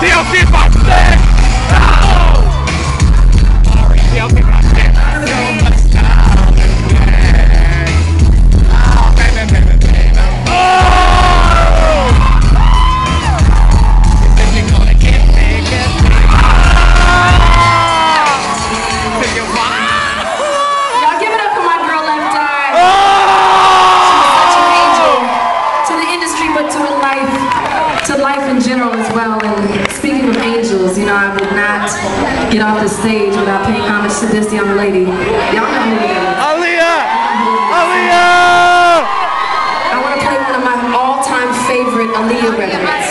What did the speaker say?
TLC my oh! shit! No! To the industry, but to a life, to life in general as well. And speaking of angels, you know, I would not get off the stage without paying homage to this young lady. Y'all know who it is. Aaliyah! Aaliyah! I want to play one of my all-time favorite Aaliyah records.